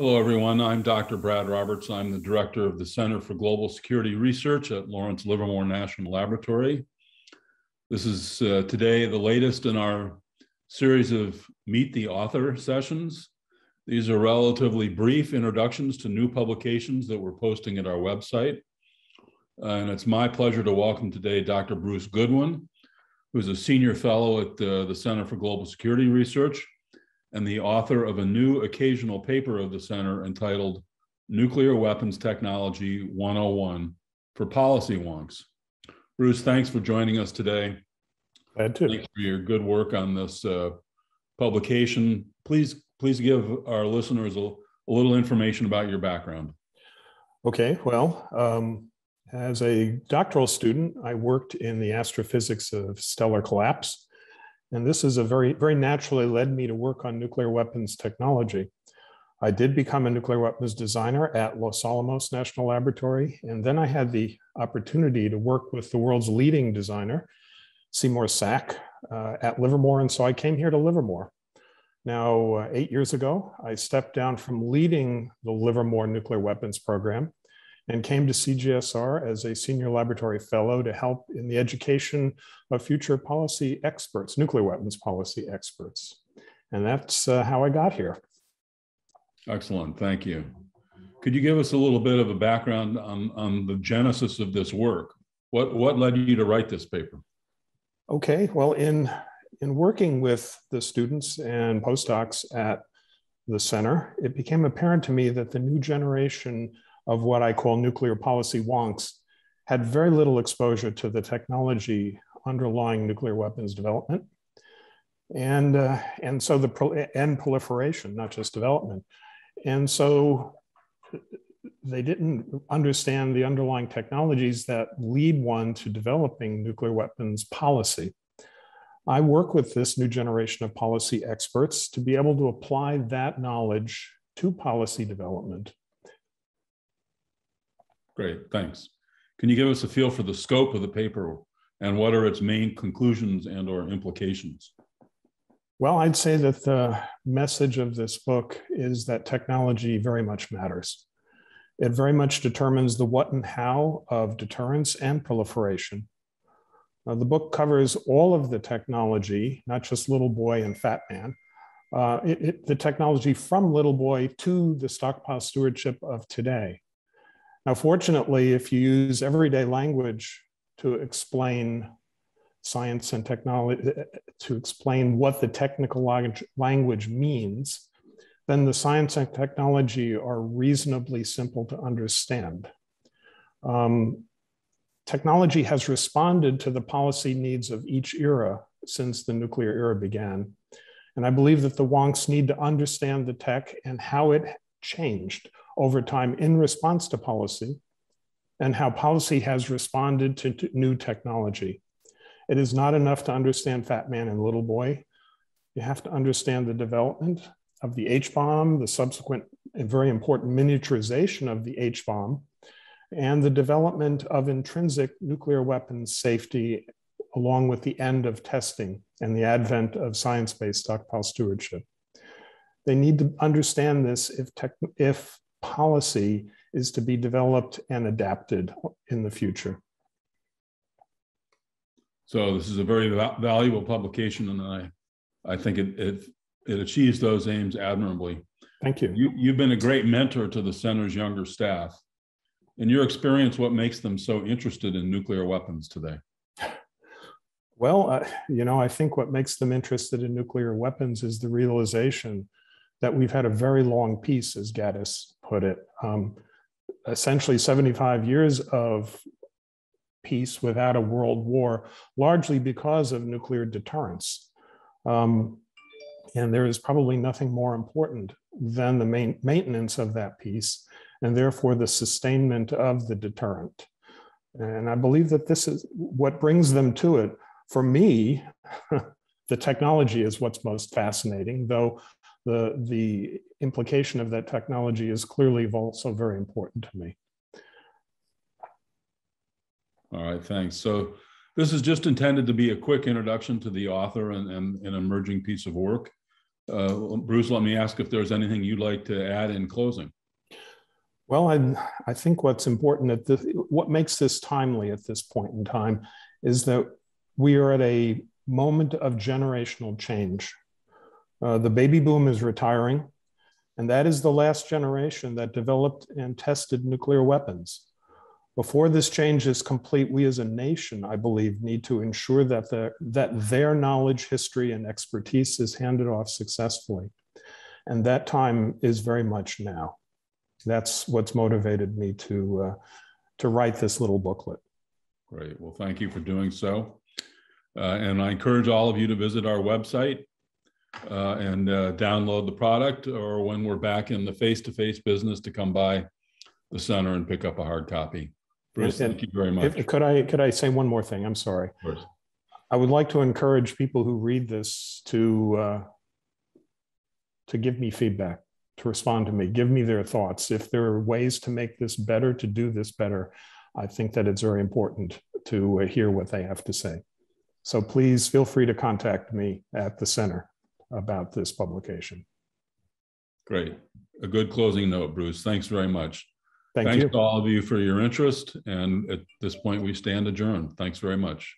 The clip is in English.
Hello, everyone. I'm Dr. Brad Roberts. I'm the director of the Center for Global Security Research at Lawrence Livermore National Laboratory. This is uh, today the latest in our series of Meet the Author sessions. These are relatively brief introductions to new publications that we're posting at our website. and it's my pleasure to welcome today Dr. Bruce Goodwin, who's a senior fellow at uh, the Center for Global Security Research and the author of a new occasional paper of the center entitled Nuclear Weapons Technology 101 for Policy Wonks. Bruce, thanks for joining us today. Glad to. Thanks for your good work on this uh, publication. Please, please give our listeners a, a, little information about your background. Okay, well, um, as a doctoral student, I worked in the astrophysics of stellar collapse and this is a very, very naturally led me to work on nuclear weapons technology. I did become a nuclear weapons designer at Los Alamos National Laboratory. And then I had the opportunity to work with the world's leading designer, Seymour Sack, uh, at Livermore. And so I came here to Livermore. Now, uh, eight years ago, I stepped down from leading the Livermore nuclear weapons program and came to CGSR as a senior laboratory fellow to help in the education of future policy experts, nuclear weapons policy experts. And that's uh, how I got here. Excellent, thank you. Could you give us a little bit of a background on, on the genesis of this work? What, what led you to write this paper? Okay, well, in, in working with the students and postdocs at the center, it became apparent to me that the new generation of what I call nuclear policy wonks had very little exposure to the technology underlying nuclear weapons development. And, uh, and so the and proliferation, not just development. And so they didn't understand the underlying technologies that lead one to developing nuclear weapons policy. I work with this new generation of policy experts to be able to apply that knowledge to policy development. Great, thanks. Can you give us a feel for the scope of the paper and what are its main conclusions and or implications? Well, I'd say that the message of this book is that technology very much matters. It very much determines the what and how of deterrence and proliferation. The book covers all of the technology, not just Little Boy and Fat Man, uh, it, it, the technology from Little Boy to the stockpile stewardship of today. Now, fortunately, if you use everyday language to explain science and technology, to explain what the technical language means, then the science and technology are reasonably simple to understand. Um, technology has responded to the policy needs of each era since the nuclear era began. And I believe that the wonks need to understand the tech and how it changed over time in response to policy and how policy has responded to, new technology. It is not enough to understand Fat Man and Little Boy. You have to understand the development of the H bomb, the subsequent and very important miniaturization of the H bomb, and the development of intrinsic nuclear weapons safety, along with the end of testing and the advent of science based stockpile stewardship. They need to understand this if, tech, if policy is to be developed and adapted in the future. So this is a very valuable publication, and I, I think it, it, it achieves those aims admirably. Thank you. you. You've been a great mentor to the center's younger staff. In your experience, what makes them so interested in nuclear weapons today? Well, uh, you know, I think what makes them interested in nuclear weapons is the realization that we've had a very long peace, as Gaddis put it. Um, essentially 75 years of peace without a world war, largely because of nuclear deterrence. Um, and there is probably nothing more important than the main maintenance of that peace, and therefore the sustainment of the deterrent. And I believe that this is what brings them to it. For me, the technology is what's most fascinating, though the, the implication of that technology is clearly also very important to me. All right, thanks. So this is just intended to be a quick introduction to the author and, and an emerging piece of work. Uh, Bruce, let me ask if there's anything you'd like to add in closing. Well, I, I think what's important at this, what makes this timely at this point in time is that we are at a moment of generational change. Uh, the baby boom is retiring, and that is the last generation that developed and tested nuclear weapons. Before this change is complete, we as a nation, I believe, need to ensure that, the, that their knowledge, history, and expertise is handed off successfully. And that time is very much now. That's what's motivated me to, uh, to write this little booklet. Great. Well, thank you for doing so. Uh, and I encourage all of you to visit our website uh, and uh, download the product, or when we're back in the face-to-face business, to come by the center and pick up a hard copy. Bruce, And- thank you very much. If- Could I, could I say one more thing? I'm sorry. I would like to encourage people who read this to, uh, to give me feedback, to respond to me, give me their thoughts. If there are ways to make this better, to do this better, I think that it's very important to uh, hear what they have to say. So please feel free to contact me at the center about this publication. Great. A good closing note, Bruce. Thanks very much. Thank Thanks you. to all of you for your interest. And at this point, we stand adjourned. Thanks very much.